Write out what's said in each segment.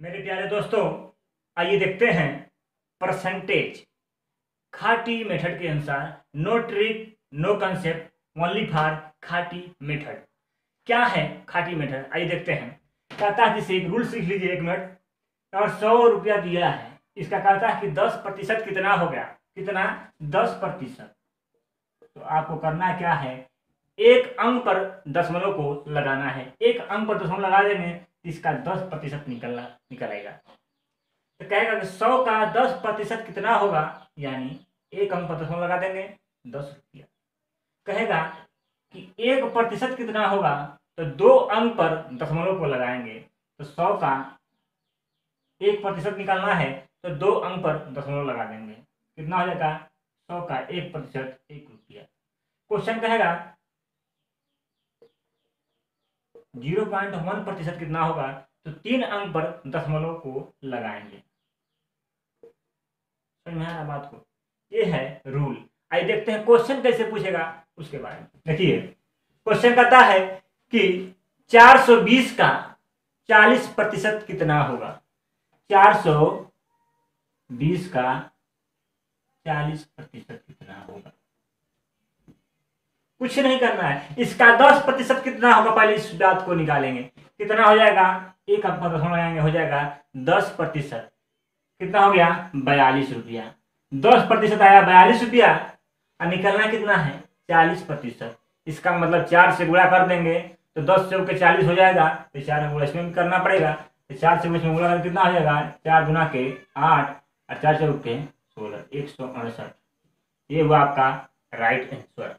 मेरे प्यारे दोस्तों, आइए देखते हैं परसेंटेज खाटी मेथड के अनुसार no trick no concept only for खाटी मेथड। क्या है खाटी मेथड? आइए देखते हैं। कहता है जिसे एक रूल सीख लीजिए एक मिनट और सौ रुपया दिया है। इसका कहता है कि दस प्रतिशत कितना हो गया? कितना? दस प्रतिशत। तो आपको करना क्या है? एक अंक पर दशमलव को लगाना है। एक अंक पर दशमलव लगा देंगे इसका दस प्रतिशत निकलना निकल आएगा तो कहेगा कि सौ का दस प्रतिशत कितना होगा? यानी एक अंक दशमलव लगा देंगे, दस रुपया। कहेगा कि एक प्रतिशत कितना होगा? तो दो अंक पर दशमलव को लगाएँगे तो सौ का एक प्रतिशत निकालना है तो दो अंक पर दशमलव लगा देंगे। कितना हो जाएगा? सौ का एक प्रतिशत एक रुपया। क्वेश्चन कहेगा ज़ीरो पॉइंट वन प्रतिशत कितना होगा तो तीन अंक पर दशमलव को लगाएँगे। समझ बात को? ये है रूल आइए देखते हैं क्वेश्चन कैसे पूछेगा, उसके बारे में। देखिए क्वेश्चन कहता है कि 420 का 40 प्रतिशत कितना होगा? 420 का 40 प्रतिशत कितना होगा? कुछ नहीं करना है। इसका 10 प्रतिशत कितना होगा पहले इस बात को निकालेंगे। कितना हो जाएगा? एक अंक दशमलव लगाएँगे, हो जाएगा 10 प्रतिशत। कितना हो गया? बयालीस रुपया। दस प्रतिशत आया बयालीस रुपया। और निकलना कितना है? चालीस प्रतिशत। इसका मतलब चार से गुणा कर देंगे तो दस से के चालीस हो जाएगा तो चार में गुणा इसमें करना पड़ेगा। तो चार से इसमें गुणा कितना हो जाएगा? चार गुना के आठ, और चार चौक सोलह, एक सौ अड़सठ। ये हुआ आपका राइट आंसर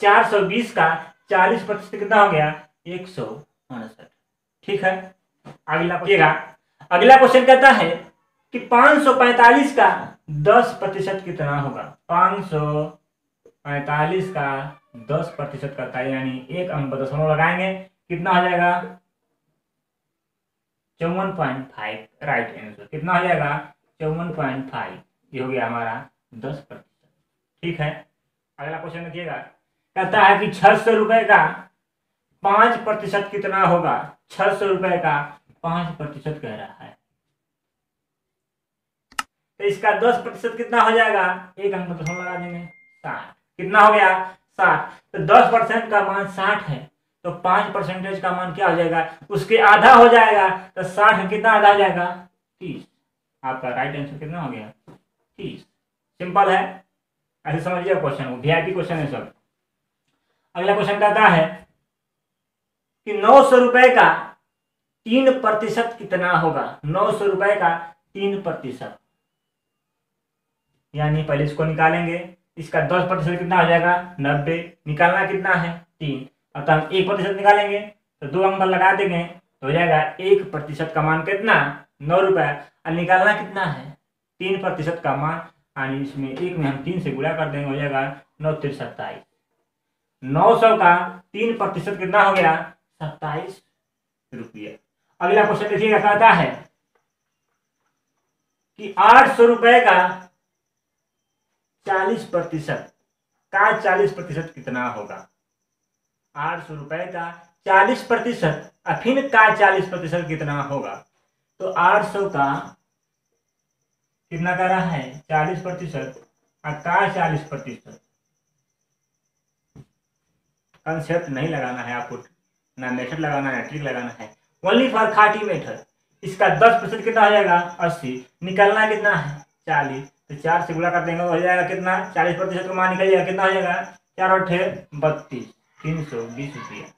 चार सौ बीस का चालीस प्रतिशत कितना हो गया? एक सौ अड़सठ ठीक है? अगला पूछिएगा अगला क्वेश्चन कहता है कि पाँच सौ पैंतालीस का दस प्रतिशत कितना होगा? पाँच सौ पैंतालीस का दस प्रतिशत करता है यानी एक अंक दशमलव लगाएँगे। कितना हो जाएगा? चौवन पॉइंट फाइव। राइट आंसर कितना हो जाएगा? चौवन पॉइंट फाइव। ये हो गया हमारा दस प्रतिशत। ठीक है? अगला क्वेश्चन देखिएगा। कहता है कि छह सौ रुपए का पाँच प्रतिशत कितना होगा? छह सौ रुपए का पाँच प्रतिशत कह रहा है। तो इसका दस प्रतिशत कितना हो जाएगा? एक अंक पर दशमलव लगा देंगे साठ। कितना हो गया? साठ। तो दस परसेंट का मान साठ है। तो पाँच परसेंटेज का मान क्या हो जाएगा? उसके आधा हो जाएगा। तो साठ कितना आधा हो जाएगा? तीस। आपका राइट आंसर कितना हो गया? तीस। सिंपल है। ऐसे समझिए क्वेश्चन वी क्वेश्चन है सब। अगला क्वेश्चन कहता है? कि नौ सौ रुपए का तीन प्रतिशत कितना होगा? नौ सौ रुपए का तीन प्रतिशत। यानी पहले इसको निकालेंगे, इसका दस प्रतिशत कितना हो जाएगा? नब्बे। निकालना कितना है? तीन। अब तो हम एक प्रतिशत निकालेंगे तो दो अंक लगा देंगे तो हो जाएगा एक प्रतिशत का मान कितना? नौ रुपया और निकालना कितना है? तीन प्रतिशत का मान, यानी इसमें एक में हम तीन से गुणा कर देंगे, हो जाएगा नौ तिर सत्ताईस नौ सौ का तीन प्रतिशत कितना हो गया? सत्ताईस रुपया। अगला क्वेश्चन देखिएगा, कहता है कि आठ सौ रुपए का चालीस प्रतिशत, का चालीस प्रतिशत कितना होगा? आठ सौ रुपए का चालीस प्रतिशत अफिन का चालीस प्रतिशत कितना होगा? तो आठ सौ का कितना कर रहा है? चालीस प्रतिशत, और का चालीस प्रतिशत? कंसेप्ट नहीं लगाना है आपको, ना मेथड लगाना है, ट्रिक लगाना है। ओनली फॉर खाटी मेथड इसका दस प्रतिशत कितना हो जाएगा? अस्सी। निकलना कितना है? चालीस। तो चार से गुणा कर देंगे, हो जाएगा कितना? चालीस प्रतिशत का मान निकल जाएगा, कितना हो जाएगा? चार अठे बत्तीस। तीन सौ बीस रुपया।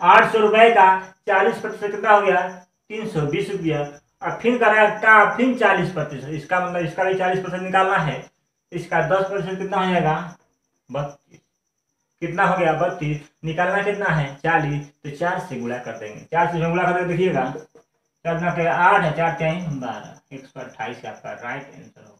आठ सौ रुपए का चालीस प्रतिशत कितना हो गया? तीन सौ बीस रुपया। और फिर करेगा का? फिर चालीस प्रतिशत। इसका मतलब इसका भी चालीस प्रतिशत निकालना है। इसका दस प्रतिशत कितना हो जाएगा? बत्तीस। कितना हो गया? बत्तीस। निकालना कितना है? चालीस। तो चार से गुणा कर देंगे। चार से गुणा कर देखिएगा। चार ना आठ है, चार तेईस बारह। एक सौ अट्ठाईस आपका राइट आंसर होगा।